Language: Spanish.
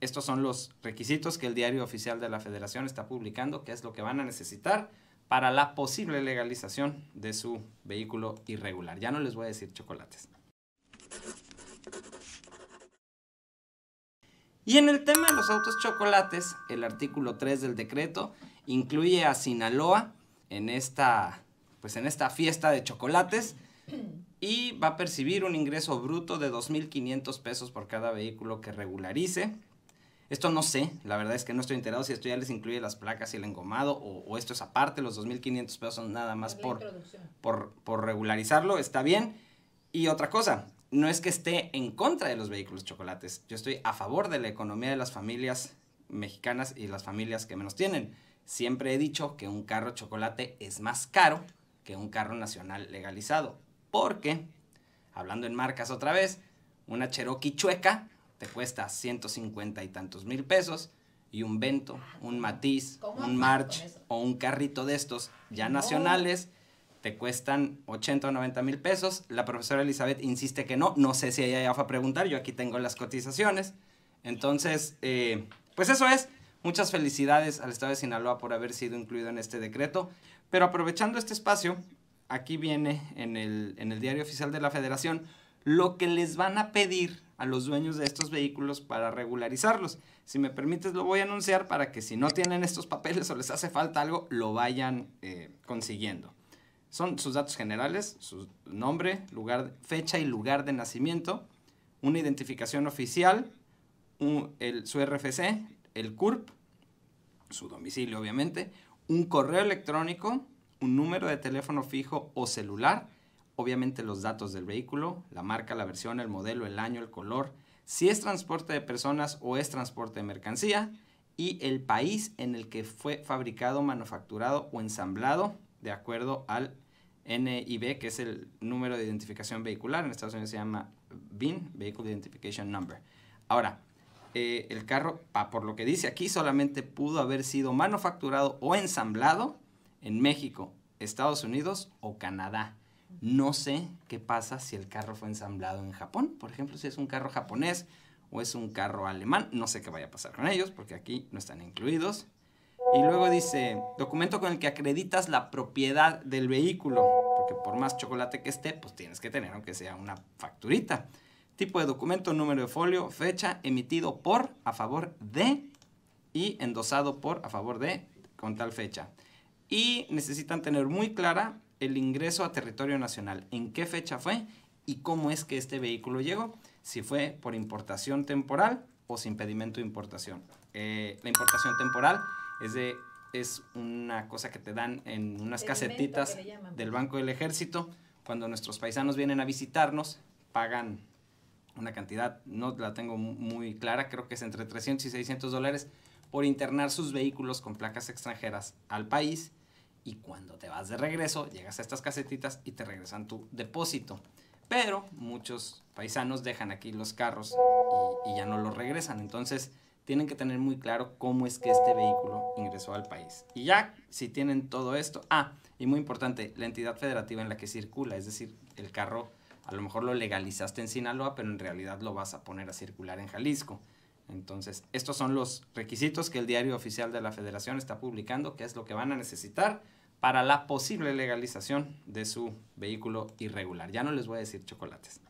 Estos son los requisitos que el diario oficial de la federación está publicando, que es lo que van a necesitar para la posible legalización de su vehículo irregular. Ya no les voy a decir chocolates. Y en el tema de los autos chocolates, el artículo 3 del decreto incluye a Sinaloa en esta, pues en esta fiesta de chocolates y va a percibir un ingreso bruto de 2.500 pesos por cada vehículo que regularice. Esto no sé, la verdad es que no estoy enterado si esto ya les incluye las placas y el engomado o, esto es aparte, los 2.500 pesos son nada más por, por, por regularizarlo, está bien. Y otra cosa, no es que esté en contra de los vehículos chocolates, yo estoy a favor de la economía de las familias mexicanas y las familias que menos tienen. Siempre he dicho que un carro chocolate es más caro que un carro nacional legalizado, porque, hablando en marcas otra vez, una Cherokee chueca te cuesta 150 y tantos mil pesos y un Vento, un Matiz, un March o un carrito de estos ya nacionales te cuestan 80 o 90 mil pesos. La profesora Elizabeth insiste que no. No sé si ella ya fue a preguntar. Yo aquí tengo las cotizaciones. Entonces, eh, pues eso es. Muchas felicidades al Estado de Sinaloa por haber sido incluido en este decreto. Pero aprovechando este espacio, aquí viene en el, en el diario oficial de la Federación lo que les van a pedir a los dueños de estos vehículos para regularizarlos. Si me permites, lo voy a anunciar para que si no tienen estos papeles o les hace falta algo, lo vayan eh, consiguiendo. Son sus datos generales, su nombre, lugar, fecha y lugar de nacimiento, una identificación oficial, el, su RFC, el CURP, su domicilio obviamente, un correo electrónico, un número de teléfono fijo o celular, obviamente los datos del vehículo, la marca, la versión, el modelo, el año, el color, si es transporte de personas o es transporte de mercancía y el país en el que fue fabricado, manufacturado o ensamblado de acuerdo al NIB, que es el número de identificación vehicular, en Estados Unidos se llama VIN, Vehicle Identification Number. Ahora, eh, el carro, por lo que dice aquí, solamente pudo haber sido manufacturado o ensamblado en México, Estados Unidos o Canadá. No sé qué pasa si el carro fue ensamblado en Japón, por ejemplo, si es un carro japonés o es un carro alemán, no sé qué vaya a pasar con ellos porque aquí no están incluidos. Y luego dice, documento con el que acreditas la propiedad del vehículo, porque por más chocolate que esté, pues tienes que tener, aunque sea una facturita. Tipo de documento, número de folio, fecha, emitido por, a favor de y endosado por, a favor de, con tal fecha. Y necesitan tener muy clara el ingreso a territorio nacional, en qué fecha fue y cómo es que este vehículo llegó, si fue por importación temporal o sin impedimento de importación. Eh, la importación temporal es de es una cosa que te dan en unas casetitas del Banco del Ejército. Cuando nuestros paisanos vienen a visitarnos, pagan una cantidad, no la tengo muy clara, creo que es entre 300 y 600 dólares por internar sus vehículos con placas extranjeras al país y cuando te vas de regreso llegas a estas casetitas y te regresan tu depósito. Pero muchos paisanos dejan aquí los carros y, ya no los regresan. Entonces, tienen que tener muy claro cómo es que este vehículo ingresó al país. Y ya, si tienen todo esto, ah, y muy importante, la entidad federativa en la que circula, es decir, el carro a lo mejor lo legalizaste en Sinaloa, pero en realidad lo vas a poner a circular en Jalisco. Entonces, estos son los requisitos que el diario oficial de la federación está publicando, que es lo que van a necesitar para la posible legalización de su vehículo irregular. Ya no les voy a decir chocolates.